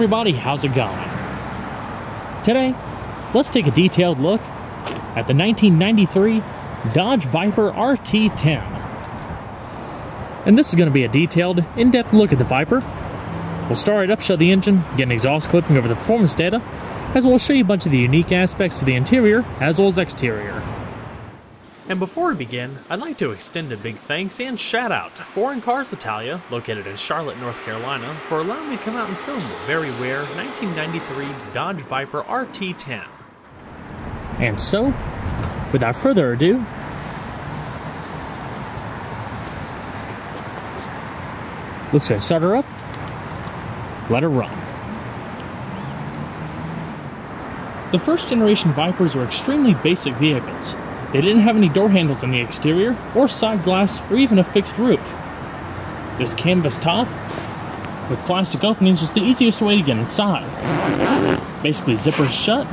Everybody, how's it going? Today, let's take a detailed look at the 1993 Dodge Viper RT10. And this is going to be a detailed, in-depth look at the Viper. We'll start it up, show the engine, get an exhaust clipping over the performance data, as well as show you a bunch of the unique aspects of the interior as well as exterior. And before we begin, I'd like to extend a big thanks and shout out to Foreign Cars Italia, located in Charlotte, North Carolina, for allowing me to come out and film the very rare 1993 Dodge Viper RT10. And so, without further ado, let's get start her up, let her run. The first generation Vipers were extremely basic vehicles, they didn't have any door handles on the exterior, or side glass, or even a fixed roof. This canvas top with plastic openings was the easiest way to get inside. Basically, zippers shut,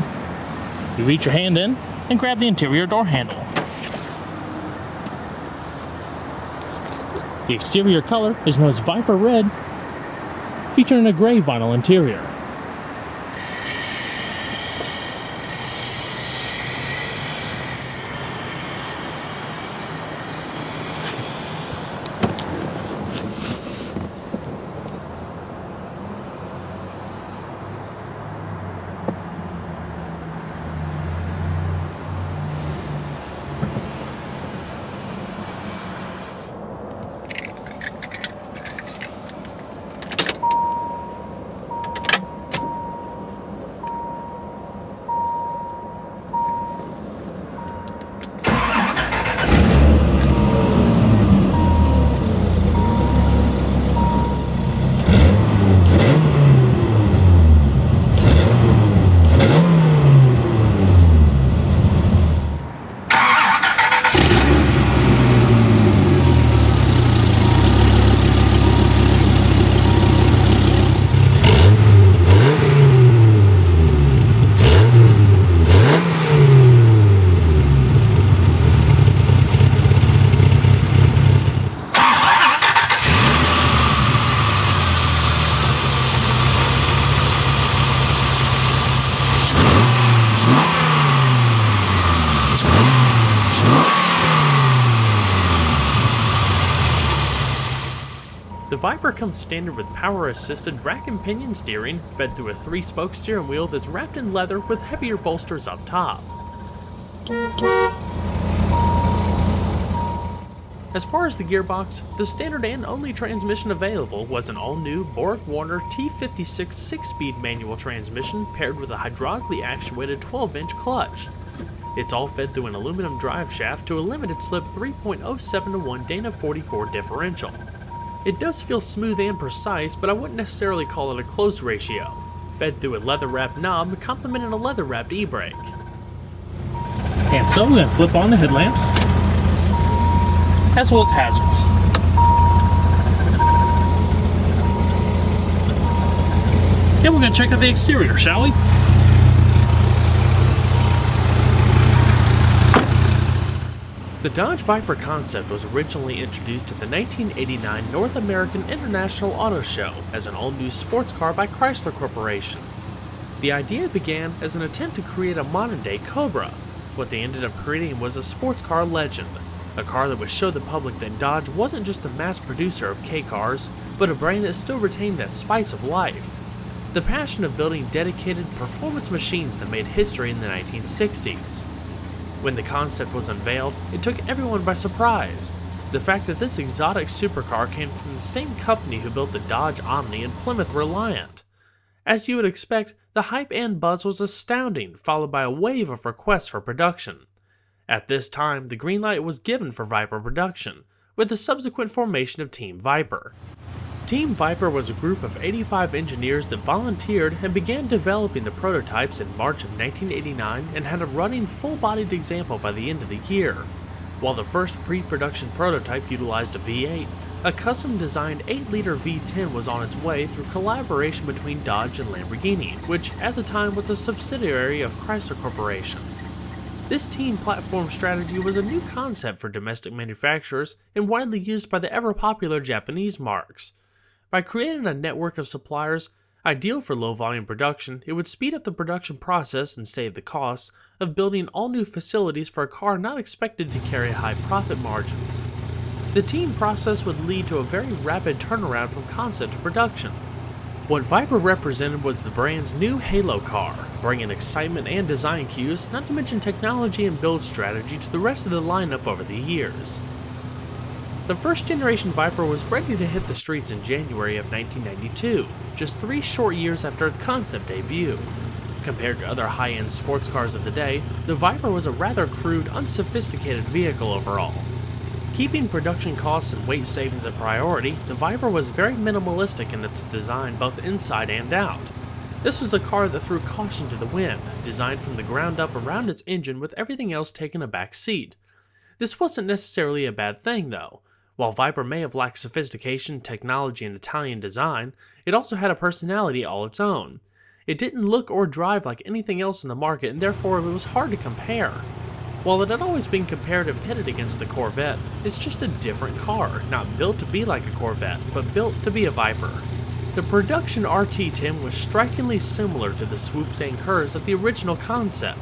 you reach your hand in, and grab the interior door handle. The exterior color is known as Viper Red, featuring a gray vinyl interior. The Viper comes standard with power-assisted rack and pinion steering, fed through a three-spoke steering wheel that's wrapped in leather with heavier bolsters up top. As far as the gearbox, the standard and only transmission available was an all-new Borg-Warner T56 6-speed manual transmission paired with a hydraulically actuated 12-inch clutch. It's all fed through an aluminum drive shaft to a limited slip 3.07 to 1 Dana 44 differential. It does feel smooth and precise, but I wouldn't necessarily call it a closed ratio. Fed through a leather-wrapped knob, complementing a leather-wrapped e-brake. And so we're going to flip on the headlamps, as well as hazards. Then we're going to check out the exterior, shall we? The Dodge Viper concept was originally introduced at the 1989 North American International Auto Show as an all-new sports car by Chrysler Corporation. The idea began as an attempt to create a modern-day Cobra. What they ended up creating was a sports car legend, a car that would show the public that Dodge wasn't just a mass producer of K-cars, but a brand that still retained that spice of life. The passion of building dedicated performance machines that made history in the 1960s. When the concept was unveiled, it took everyone by surprise. The fact that this exotic supercar came from the same company who built the Dodge Omni and Plymouth Reliant. As you would expect, the hype and buzz was astounding, followed by a wave of requests for production. At this time, the green light was given for Viper production, with the subsequent formation of Team Viper. Team Viper was a group of 85 engineers that volunteered and began developing the prototypes in March of 1989 and had a running full-bodied example by the end of the year. While the first pre-production prototype utilized a V8, a custom-designed 8-liter V10 was on its way through collaboration between Dodge and Lamborghini, which at the time was a subsidiary of Chrysler Corporation. This team platform strategy was a new concept for domestic manufacturers and widely used by the ever-popular Japanese marques. By creating a network of suppliers, Ideal for low volume production, it would speed up the production process and save the costs of building all new facilities for a car not expected to carry high profit margins. The team process would lead to a very rapid turnaround from concept to production. What Viper represented was the brand's new Halo car, bringing excitement and design cues, not to mention technology and build strategy to the rest of the lineup over the years. The first generation Viper was ready to hit the streets in January of 1992, just three short years after its concept debut. Compared to other high end sports cars of the day, the Viper was a rather crude, unsophisticated vehicle overall. Keeping production costs and weight savings a priority, the Viper was very minimalistic in its design both inside and out. This was a car that threw caution to the wind, designed from the ground up around its engine with everything else taking a back seat. This wasn't necessarily a bad thing though. While Viper may have lacked sophistication, technology, and Italian design, it also had a personality all its own. It didn't look or drive like anything else in the market, and therefore it was hard to compare. While it had always been compared and pitted against the Corvette, it's just a different car, not built to be like a Corvette, but built to be a Viper. The production RT10 was strikingly similar to the swoops and curves of the original concept,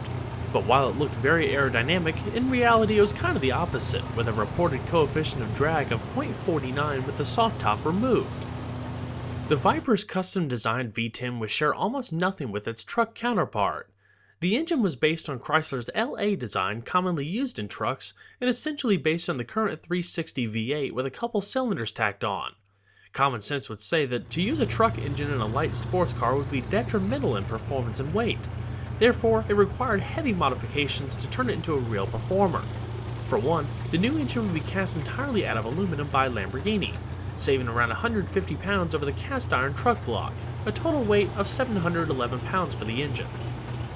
but while it looked very aerodynamic, in reality it was kind of the opposite, with a reported coefficient of drag of 0.49 with the soft top removed. The Viper's custom designed V10 would share almost nothing with its truck counterpart. The engine was based on Chrysler's LA design commonly used in trucks and essentially based on the current 360 V8 with a couple cylinders tacked on. Common sense would say that to use a truck engine in a light sports car would be detrimental in performance and weight, Therefore, it required heavy modifications to turn it into a real performer. For one, the new engine would be cast entirely out of aluminum by Lamborghini, saving around 150 pounds over the cast iron truck block, a total weight of 711 pounds for the engine.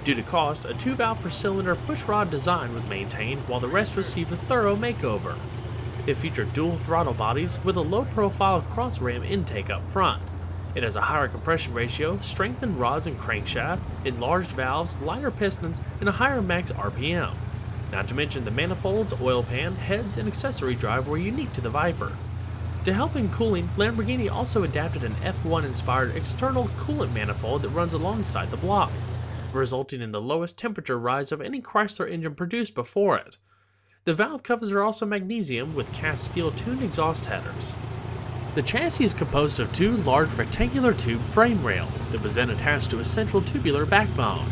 Due to cost, a 2 valve per cylinder pushrod design was maintained while the rest received a thorough makeover. It featured dual throttle bodies with a low profile cross ram intake up front, it has a higher compression ratio, strengthened rods and crankshaft, enlarged valves, lighter pistons, and a higher max RPM. Not to mention the manifolds, oil pan, heads, and accessory drive were unique to the Viper. To help in cooling, Lamborghini also adapted an F1 inspired external coolant manifold that runs alongside the block, resulting in the lowest temperature rise of any Chrysler engine produced before it. The valve covers are also magnesium with cast steel tuned exhaust headers. The chassis is composed of two large rectangular tube frame rails that was then attached to a central tubular backbone.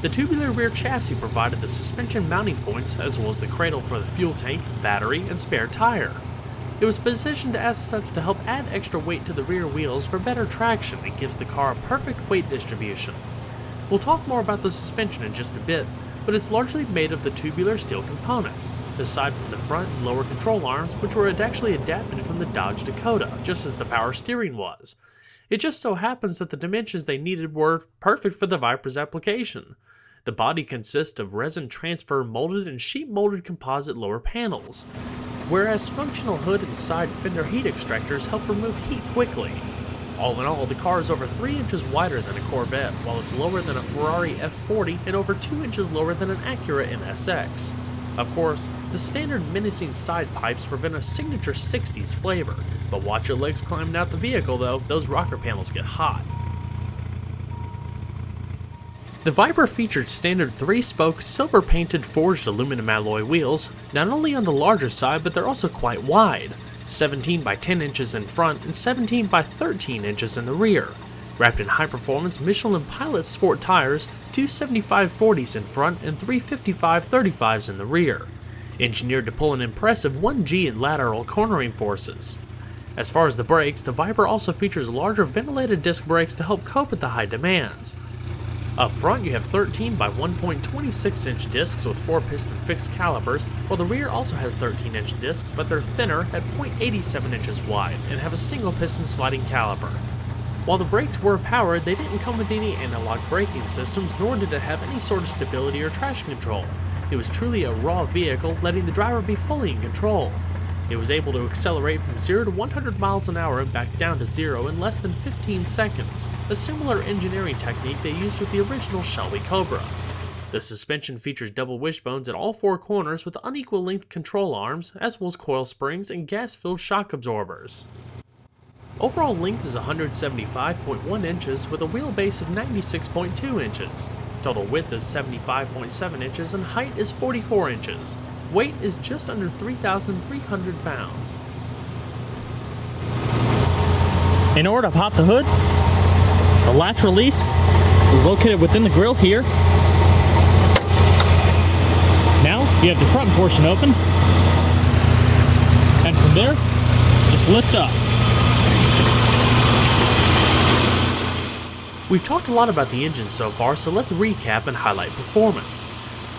The tubular rear chassis provided the suspension mounting points as well as the cradle for the fuel tank, battery, and spare tire. It was positioned as such to help add extra weight to the rear wheels for better traction and gives the car a perfect weight distribution. We'll talk more about the suspension in just a bit, but it's largely made of the tubular steel components, aside from the front and lower control arms, which were actually adapted from the Dodge Dakota, just as the power steering was. It just so happens that the dimensions they needed were perfect for the Viper's application. The body consists of resin transfer molded and sheet molded composite lower panels, whereas functional hood and side fender heat extractors help remove heat quickly. All in all, the car is over 3 inches wider than a Corvette, while it's lower than a Ferrari F40 and over 2 inches lower than an Acura NSX. Of course, the standard menacing side pipes prevent a signature 60s flavor, but watch your legs climbing out the vehicle though, those rocker panels get hot. The Viper featured standard 3-spoke silver painted forged aluminum alloy wheels, not only on the larger side but they're also quite wide, 17 by 10 inches in front and 17 by 13 inches in the rear. Wrapped in high performance Michelin Pilot Sport tires, two 75-40s in front and three 55-35s in the rear. Engineered to pull an impressive 1G in lateral cornering forces. As far as the brakes, the Viper also features larger ventilated disc brakes to help cope with the high demands. Up front, you have 13 by 1.26 inch discs with 4 piston fixed calipers, while the rear also has 13 inch discs, but they're thinner at 0.87 inches wide and have a single piston sliding caliper. While the brakes were powered, they didn't come with any anti-lock braking systems, nor did it have any sort of stability or traction control. It was truly a raw vehicle, letting the driver be fully in control. It was able to accelerate from 0 to 100 miles an hour and back down to 0 in less than 15 seconds, a similar engineering technique they used with the original Shelby Cobra. The suspension features double wishbones at all four corners with unequal length control arms, as well as coil springs and gas-filled shock absorbers. Overall length is 175.1 inches with a wheelbase of 96.2 inches. Total width is 75.7 inches and height is 44 inches. Weight is just under 3,300 pounds. In order to pop the hood, the latch release is located within the grill here. Now you have the front portion open, and from there, just lift up. We've talked a lot about the engine so far, so let's recap and highlight performance.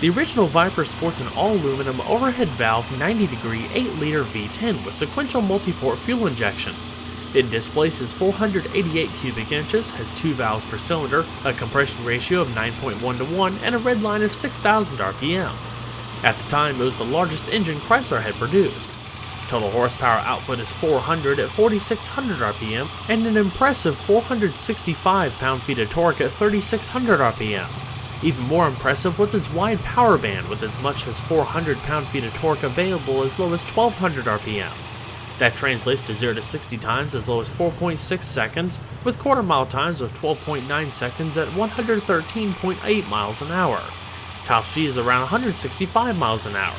The original Viper sports an all-aluminum overhead valve 90 degree 8 liter V10 with sequential multi-port fuel injection. It displaces 488 cubic inches, has two valves per cylinder, a compression ratio of 9.1 to 1, and a red line of 6,000 RPM. At the time, it was the largest engine Chrysler had produced. Total horsepower output is 400 at 4600 RPM and an impressive 465 pound-feet of torque at 3600 RPM. Even more impressive was its wide power band with as much as 400 pound-feet of torque available as low as 1200 RPM. That translates to 0 to 60 times as low as 4.6 seconds, with quarter mile times of 12.9 seconds at 113.8 miles an hour. Top speed is around 165 miles an hour.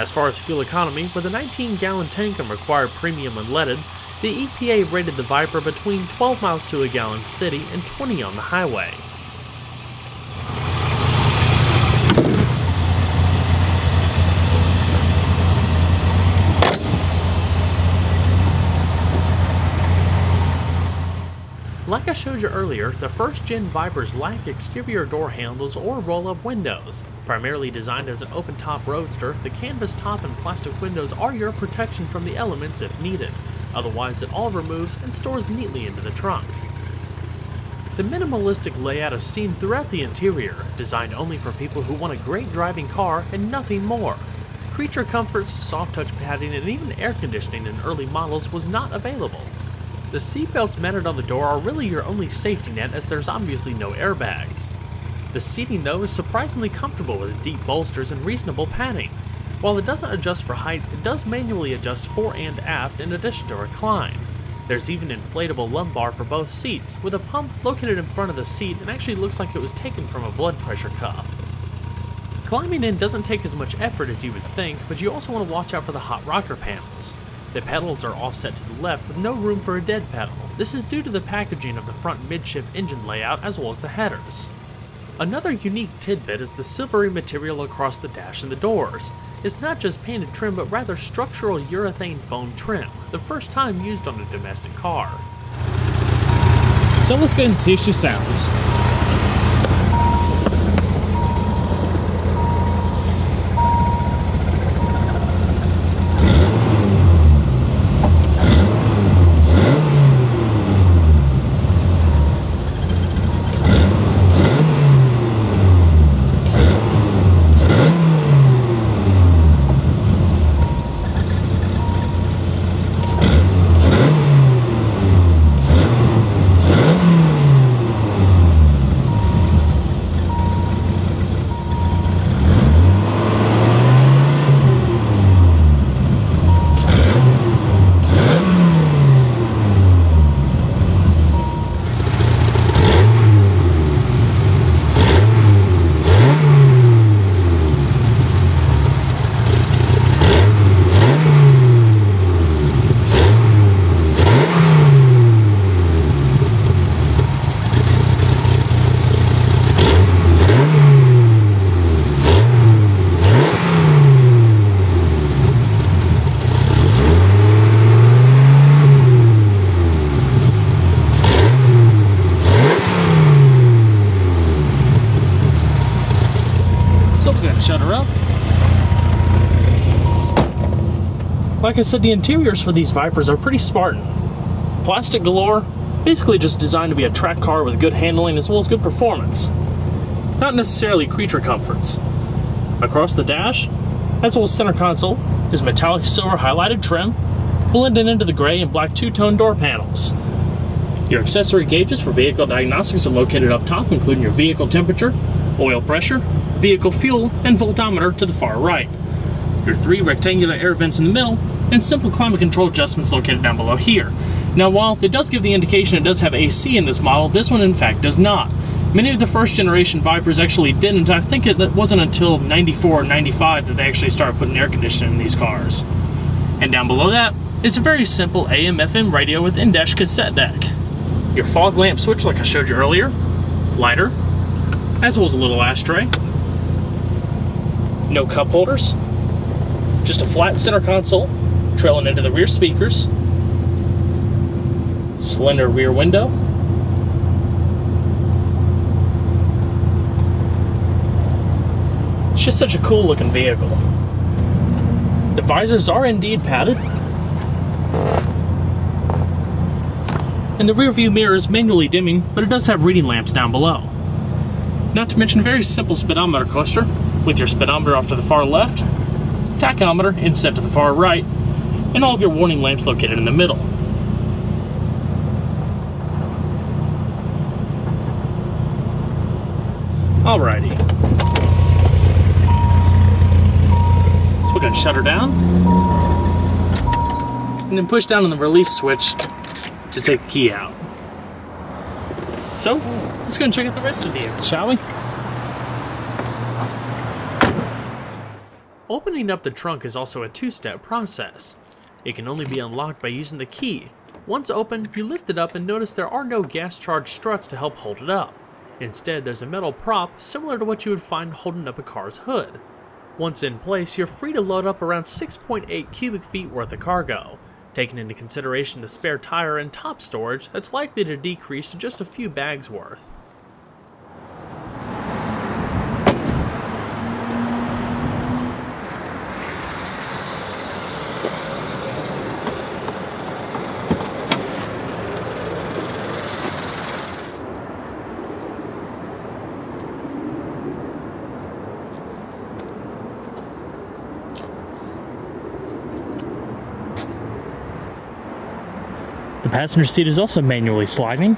As far as fuel economy, with a 19 gallon tank and required premium unleaded, the EPA rated the Viper between 12 miles to a gallon city and 20 on the highway. Like I showed you earlier, the first gen Vipers lack exterior door handles or roll-up windows. Primarily designed as an open-top roadster, the canvas top and plastic windows are your protection from the elements if needed. Otherwise, it all removes and stores neatly into the trunk. The minimalistic layout is seen throughout the interior, designed only for people who want a great driving car and nothing more. Creature comforts, soft touch padding, and even air conditioning in early models was not available. The seatbelts mounted on the door are really your only safety net as there's obviously no airbags. The seating though is surprisingly comfortable with deep bolsters and reasonable padding. While it doesn't adjust for height, it does manually adjust fore and aft in addition to recline. There's even inflatable lumbar for both seats, with a pump located in front of the seat and actually looks like it was taken from a blood pressure cuff. Climbing in doesn't take as much effort as you would think, but you also want to watch out for the hot rocker panels. The pedals are offset to the left with no room for a dead pedal. This is due to the packaging of the front midship engine layout as well as the headers. Another unique tidbit is the silvery material across the dash and the doors. It's not just painted trim but rather structural urethane foam trim, the first time used on a domestic car. So let's go and see if she sounds. So we're gonna shut her up. Like I said, the interiors for these Vipers are pretty Spartan. Plastic galore, basically just designed to be a track car with good handling as well as good performance. Not necessarily creature comforts. Across the dash, as well as center console, is metallic silver highlighted trim, blending into the gray and black two-tone door panels. Your accessory gauges for vehicle diagnostics are located up top, including your vehicle temperature, oil pressure, vehicle fuel, and voltometer to the far right. Your three rectangular air vents in the middle, and simple climate control adjustments located down below here. Now, while it does give the indication it does have AC in this model, this one in fact does not. Many of the first generation Vipers actually didn't. I think it wasn't until 94 or 95 that they actually started putting air conditioning in these cars. And down below that is a very simple AM FM radio with in-dash cassette deck. Your fog lamp switch like I showed you earlier, lighter, as well as a little ashtray. No cup holders, just a flat center console trailing into the rear speakers, slender rear window, It's just such a cool looking vehicle. The visors are indeed padded. And the rear view mirror is manually dimming, but it does have reading lamps down below. Not to mention a very simple speedometer cluster, with your speedometer off to the far left, tachometer inset to the far right, and all of your warning lamps located in the middle. Alrighty. So we're to shut her down. And then push down on the release switch to take the key out. So, let's go and check out the rest of the vehicle, shall we? Opening up the trunk is also a two-step process. It can only be unlocked by using the key. Once open, you lift it up and notice there are no gas-charged struts to help hold it up. Instead, there's a metal prop similar to what you would find holding up a car's hood. Once in place, you're free to load up around 6.8 cubic feet worth of cargo. Taking into consideration the spare tire and top storage, that's likely to decrease to just a few bags worth. Passenger seat is also manually sliding.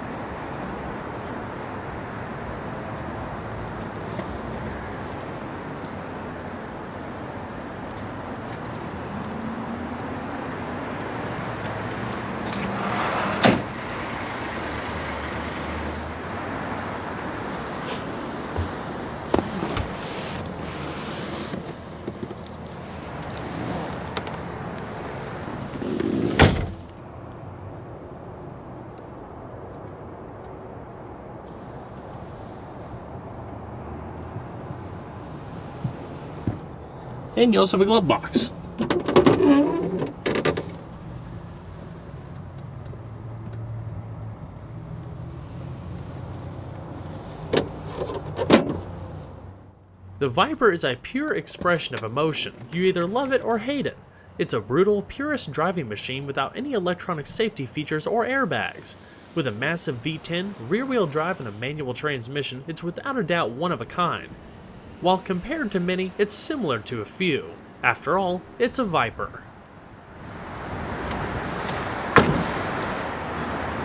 And you also have a glove box. The Viper is a pure expression of emotion. You either love it or hate it. It's a brutal, purist driving machine without any electronic safety features or airbags. With a massive V10, rear-wheel drive, and a manual transmission, it's without a doubt one of a kind. While compared to many, it's similar to a few. After all, it's a Viper.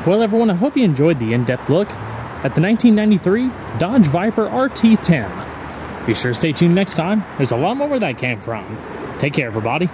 Well, everyone, I hope you enjoyed the in-depth look at the 1993 Dodge Viper RT10. Be sure to stay tuned next time. There's a lot more where that came from. Take care, everybody.